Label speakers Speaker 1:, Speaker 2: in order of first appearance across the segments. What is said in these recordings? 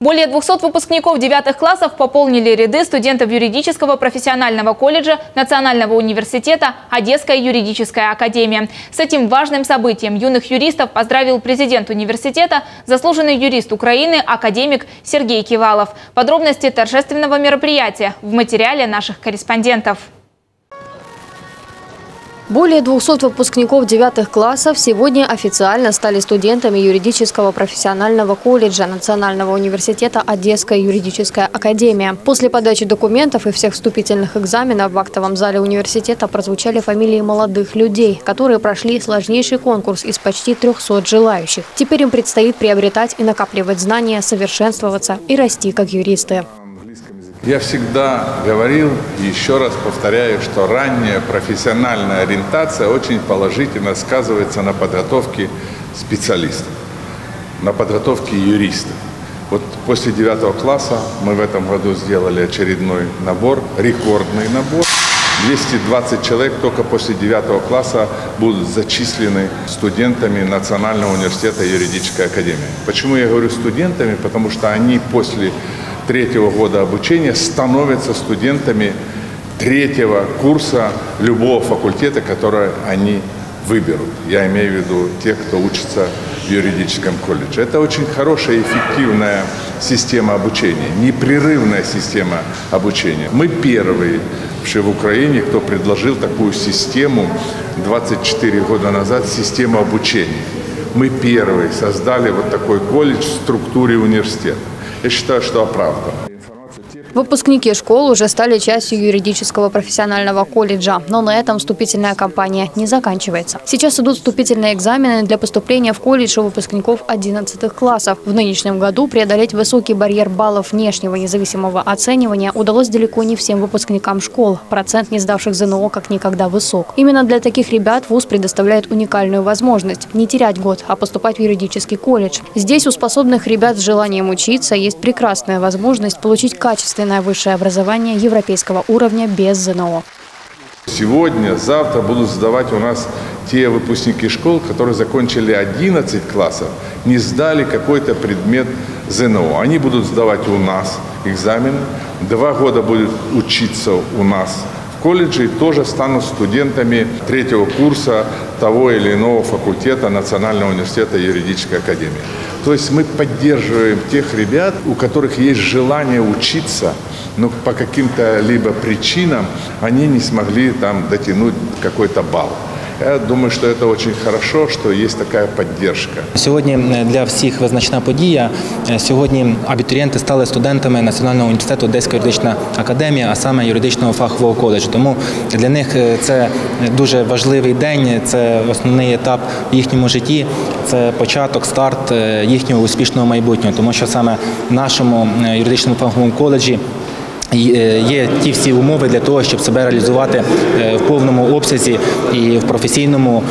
Speaker 1: Более 200 выпускников девятых классов пополнили ряды студентов юридического профессионального колледжа Национального университета Одесская юридическая академия. С этим важным событием юных юристов поздравил президент университета, заслуженный юрист Украины, академик Сергей Кивалов. Подробности торжественного мероприятия в материале наших корреспондентов.
Speaker 2: Более 200 выпускников девятых классов сегодня официально стали студентами юридического профессионального колледжа Национального университета Одесская юридическая академия. После подачи документов и всех вступительных экзаменов в актовом зале университета прозвучали фамилии молодых людей, которые прошли сложнейший конкурс из почти 300 желающих. Теперь им предстоит приобретать и накапливать знания, совершенствоваться и расти как юристы.
Speaker 3: Я всегда говорил и еще раз повторяю, что ранняя профессиональная ориентация очень положительно сказывается на подготовке специалистов, на подготовке юристов. Вот после девятого класса мы в этом году сделали очередной набор, рекордный набор. 220 человек только после девятого класса будут зачислены студентами Национального университета юридической академии. Почему я говорю студентами? Потому что они после третьего года обучения становятся студентами третьего курса любого факультета, который они выберут. Я имею в виду тех, кто учится в юридическом колледже. Это очень хорошая эффективная система обучения, непрерывная система обучения. Мы первые вообще в Украине, кто предложил такую систему 24 года назад, систему обучения. Мы первые создали вот такой колледж в структуре университета. Я считаю, что оправдано.
Speaker 2: Выпускники школ уже стали частью юридического профессионального колледжа, но на этом вступительная кампания не заканчивается. Сейчас идут вступительные экзамены для поступления в колледж у выпускников 11 классов. В нынешнем году преодолеть высокий барьер баллов внешнего независимого оценивания удалось далеко не всем выпускникам школ. Процент не сдавших ЗНО как никогда высок. Именно для таких ребят ВУЗ предоставляет уникальную возможность не терять год, а поступать в юридический колледж. Здесь у способных ребят с желанием учиться есть прекрасная возможность получить качественное качественное высшее образование европейского уровня без ЗНО.
Speaker 3: Сегодня, завтра будут сдавать у нас те выпускники школ, которые закончили 11 классов, не сдали какой-то предмет ЗНО. Они будут сдавать у нас экзамены, два года будут учиться у нас в колледже и тоже станут студентами третьего курса того или иного факультета Национального университета юридической академии. То есть мы поддерживаем тех ребят, у которых есть желание учиться, но по каким-то либо причинам они не смогли там дотянуть какой-то балл. Я думаю, що це дуже хорошо, що є така підтримка.
Speaker 4: Сьогодні для всіх визначна подія. Сьогодні абітурієнти стали студентами Національного університету Одеська юридична академія, а саме юридичного фахового коледжу. Тому для них це дуже важливий день, це основний етап в їхньому житті, це початок, старт їхнього успішного майбутнього, тому що саме в нашому юридичному фаховому коледжі. Є ті всі умови для того, щоб себе реалізувати в повному обсязі і в професійному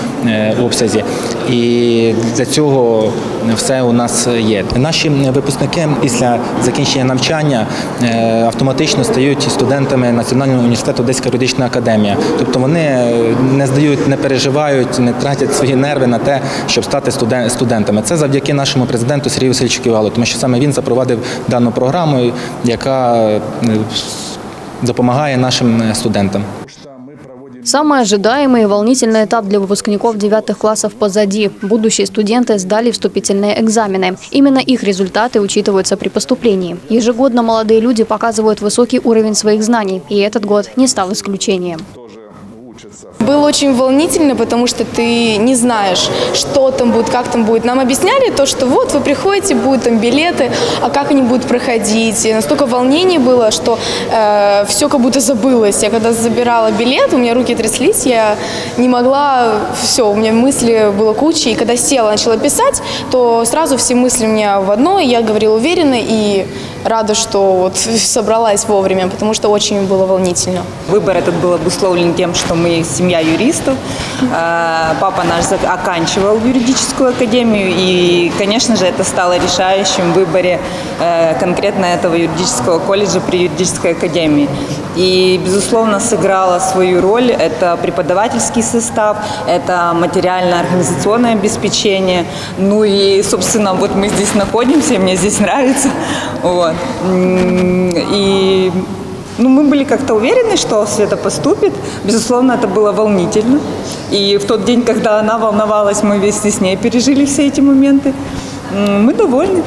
Speaker 4: обсязі. І для цього все у нас є. Наші випускники після закінчення навчання автоматично стають студентами Національного університету Одеська юридична академія. Тобто вони не здають, не переживають, не тратять свої нерви на те, щоб стати студентами. Це завдяки нашому президенту Сергію Васильовичу Ківалу, тому що саме він запровадив дану програму, яка допомагає нашим студентам.
Speaker 2: Самый ожидаемый и волнительный этап для выпускников девятых классов позади. Будущие студенты сдали вступительные экзамены. Именно их результаты учитываются при поступлении. Ежегодно молодые люди показывают высокий уровень своих знаний, и этот год не стал исключением.
Speaker 5: Было очень волнительно, потому что ты не знаешь, что там будет, как там будет. Нам объясняли то, что вот вы приходите, будут там билеты, а как они будут проходить. И настолько волнений было, что э, все как будто забылось. Я когда забирала билет, у меня руки тряслись, я не могла, все, у меня мысли было куча. И когда села, начала писать, то сразу все мысли у меня в одно, я говорила уверенно и рада, что вот собралась вовремя, потому что очень было волнительно.
Speaker 6: Выбор этот был обусловлен тем, что мы семья юристов. Папа наш оканчивал юридическую академию, и, конечно же, это стало решающим в выборе конкретно этого юридического колледжа при юридической академии. И, безусловно, сыграла свою роль. Это преподавательский состав, это материально-организационное обеспечение. Ну и, собственно, вот мы здесь находимся, мне здесь нравится. Вот. И ну, мы были как-то уверены, что Света поступит. Безусловно, это было волнительно. И в тот день, когда она волновалась, мы вместе с ней пережили все эти моменты. Мы довольны.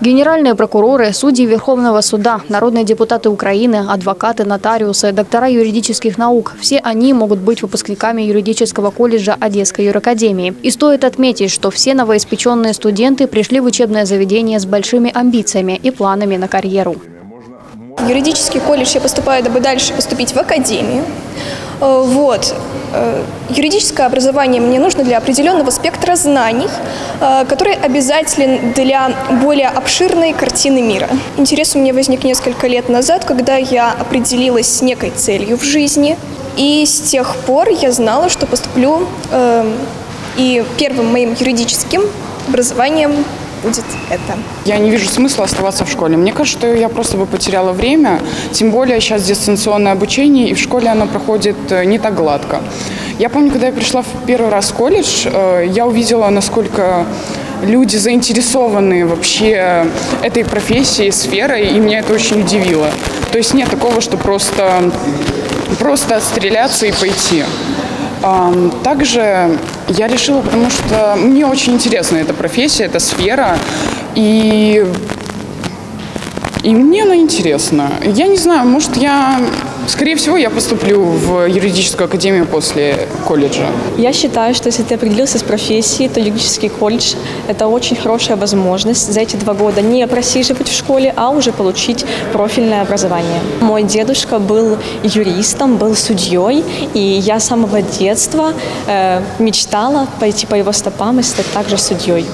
Speaker 2: Генеральные прокуроры, судьи Верховного суда, народные депутаты Украины, адвокаты, нотариусы, доктора юридических наук – все они могут быть выпускниками юридического колледжа Одесской юракадемии. И стоит отметить, что все новоиспеченные студенты пришли в учебное заведение с большими амбициями и планами на карьеру.
Speaker 7: Юридический колледж я поступаю, дабы дальше поступить в академию. Э, вот. Э, юридическое образование мне нужно для определенного спектра знаний, э, который обязателен для более обширной картины мира. Интерес у меня возник несколько лет назад, когда я определилась с некой целью в жизни. И с тех пор я знала, что поступлю и первым моим юридическим образованием будет это.
Speaker 8: Я не вижу смысла оставаться в школе. Мне кажется, что я просто бы потеряла время, тем более сейчас дистанционное обучение, и в школе оно проходит э, не так гладко. Я помню, когда я пришла в первый раз в колледж, э, я увидела, насколько люди заинтересованы вообще этой профессией, сферой, и меня это очень удивило. То есть нет такого, что просто, просто отстреляться и пойти. Также я решила, потому что мне очень интересна эта профессия, эта сфера. И и мне она интересна. Я не знаю, может, я... Скорее всего, я поступлю в юридическую академию после колледжа.
Speaker 9: Я считаю, что если ты определился с профессией, то юридический колледж – это очень хорошая возможность за эти два года не просиживать в школе, а уже получить профильное образование. Мой дедушка был юристом, был судьей, и я с самого детства э, мечтала пойти по его стопам и стать также судьей.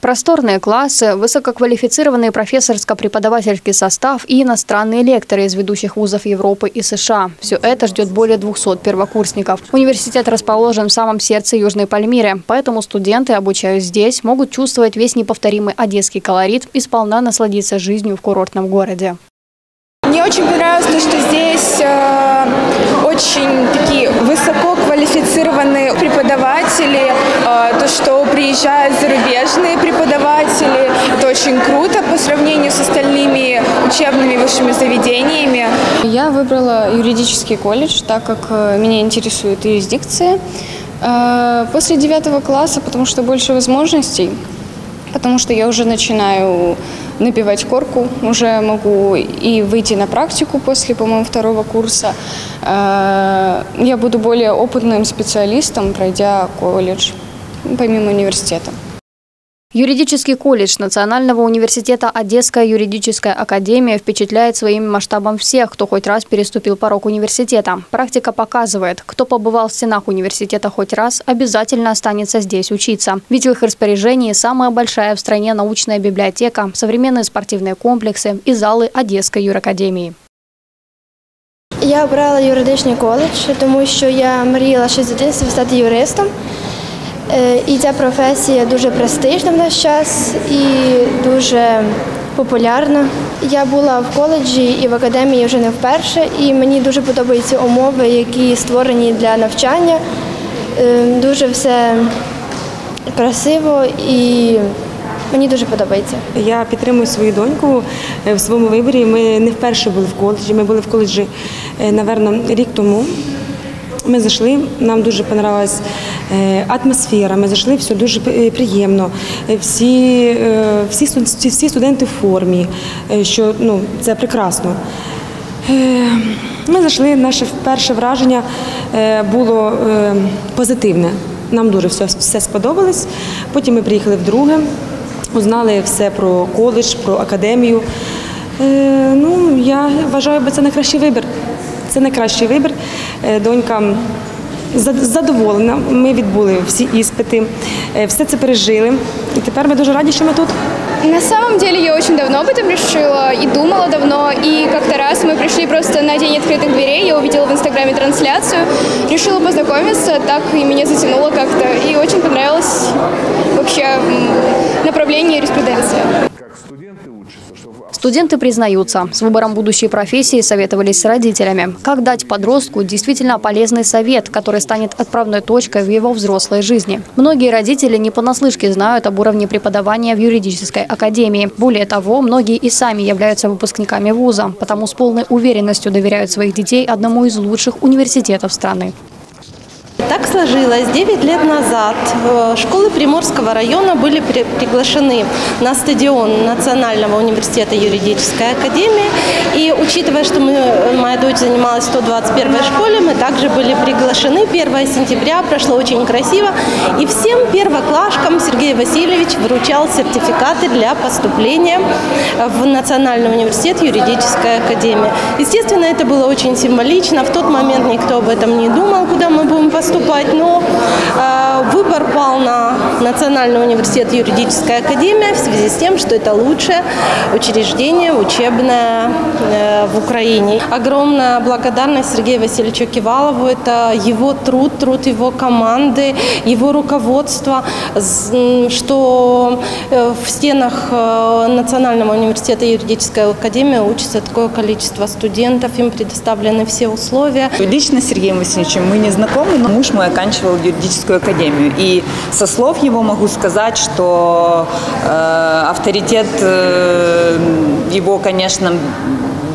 Speaker 2: Просторные классы, высококвалифицированный профессорско-преподавательский состав и иностранные лекторы из ведущих вузов Европы и США. Все это ждет более 200 первокурсников. Университет расположен в самом сердце Южной Пальмиры, поэтому студенты, обучаясь здесь, могут чувствовать весь неповторимый одесский колорит и сполна насладиться жизнью в курортном городе.
Speaker 5: Мне очень понравилось то, что здесь э, очень такие высококвалифицированные преподаватели, э, то, что приезжают зарубежные преподаватели. Это очень круто по сравнению с остальными учебными высшими заведениями.
Speaker 10: Я выбрала юридический колледж, так как э, меня интересует юрисдикция. Э, после девятого класса, потому что больше возможностей, потому что я уже начинаю набивать корку, уже могу и выйти на практику после, по-моему, второго курса. Э, я буду более опытным специалистом, пройдя колледж, помимо университета.
Speaker 2: Юридический колледж Национального университета Одесская юридическая академия впечатляет своим масштабом всех, кто хоть раз переступил порог университета. Практика показывает, кто побывал в стенах университета хоть раз, обязательно останется здесь учиться. Ведь в их распоряжении самая большая в стране научная библиотека, современные спортивные комплексы и залы Одесской юракадемии.
Speaker 11: Я обрала юридичний коледж, тому що я мріяла ще з дитинства стати юристом. Е, і ця професія дуже престижна в наш час і дуже популярна. Я була в коледжі і в академії вже не вперше, і мені дуже подобаються умови, які створені для навчання. Е, дуже все красиво і мені дуже подобається.
Speaker 12: Я підтримую свою доньку е, в своєму виборі. Ми не вперше були в коледжі. Ми були в коледжі, напевно, рік тому. Ми зайшли, нам дуже понравилась е, атмосфера. Ми зайшли, все дуже е, приємно. Е, всі всі, всі студенти в формі, що ну, це прекрасно. Ми зайшли, наше перше враження було позитивне. Нам дуже все все сподобалось. Потім ми приїхали вдруге, узнали все про коледж, про академію. Ну, Я вважаю, що це найкращий вибір. Це найкращий вибір. Е, донька задоволена. Ми відбули всі іспити, е, все це пережили. І тепер ми дуже раді, що ми тут.
Speaker 13: На самом деле я очень давно об этом решила и думала давно. И как-то раз мы пришли просто на День открытых дверей, я увидела в Инстаграме трансляцию, решила познакомиться, так и меня затянуло как-то. И очень понравилось вообще направление юриспруденция.
Speaker 2: Студенты признаются, с выбором будущей профессии советовались с родителями. Как дать подростку действительно полезный совет, который станет отправной точкой в его взрослой жизни. Многие родители не понаслышке знают об уровне преподавания в юридической академии. Более того, многие и сами являются выпускниками вуза, потому с полной уверенностью доверяют своих детей одному из лучших университетов страны.
Speaker 14: Так сложилось. 9 лет назад э, школы Приморского района были при приглашены на стадион Национального университета юридической академии. И учитывая, что мы, моя дочь занималась в 121 школе, мы также были приглашены. 1 сентября прошло очень красиво. И всем первоклашкам Сергей Васильевич вручал сертификаты для поступления в Национальный университет юридической академии. Естественно, это было очень символично. В тот момент никто об этом не думал, куда мы будем поступать поступать, но э, выбор пал на Национальный университет юридическая академия в связи с тем, что это лучшее учреждение учебное э, в Украине. Огромная благодарность Сергею Васильевичу Кивалову. Это его труд, труд его команды, его руководство, что э, в стенах Национального университета юридической академии учится такое количество студентов, им предоставлены все условия.
Speaker 6: Лично с Сергеем Васильевичем мы не знакомы, но муж мой оканчивал юридическую академию. И со слов его могу сказать, что э, авторитет э, его, конечно,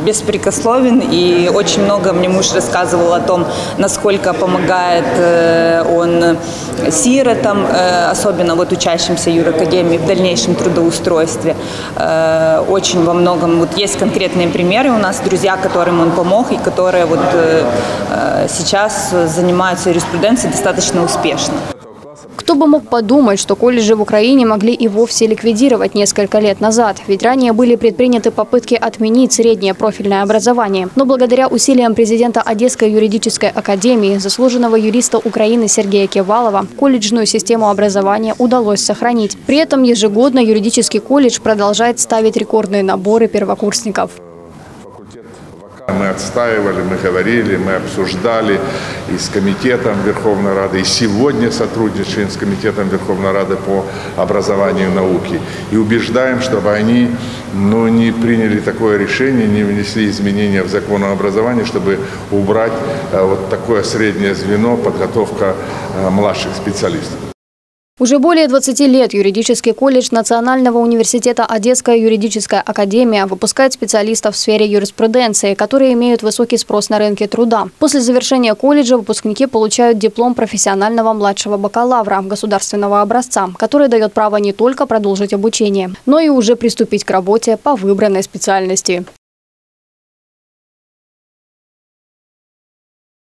Speaker 6: беспрекословен, и очень много мне муж рассказывал о том, насколько помогает э, он сиротам, э, особенно вот учащимся юракадемии в дальнейшем трудоустройстве. Э, очень во многом, вот есть конкретные примеры у нас, друзья, которым он помог, и которые вот сейчас занимаются юриспруденцией достаточно успешно.
Speaker 2: Кто бы мог подумать, что колледжи в Украине могли и вовсе ликвидировать несколько лет назад, ведь ранее были предприняты попытки отменить среднее профильное образование. Но благодаря усилиям президента Одесской юридической академии, заслуженного юриста Украины Сергея Кевалова, колледжную систему образования удалось сохранить. При этом ежегодно юридический колледж продолжает ставить рекордные наборы первокурсников.
Speaker 3: Мы отстаивали, мы говорили, мы обсуждали и с Комитетом Верховной Рады, и сегодня сотрудничаем с Комитетом Верховной Рады по образованию и науке. И убеждаем, чтобы они ну, не приняли такое решение, не внесли изменения в закон о образовании, чтобы убрать э, вот такое среднее звено, подготовка э, младших специалистов.
Speaker 2: Уже более 20 лет юридический колледж Национального университета Одесская юридическая академия выпускает специалистов в сфере юриспруденции, которые имеют высокий спрос на рынке труда. После завершения колледжа выпускники получают диплом профессионального младшего бакалавра государственного образца, который дает право не только продолжить обучение, но и уже приступить к работе по выбранной специальности.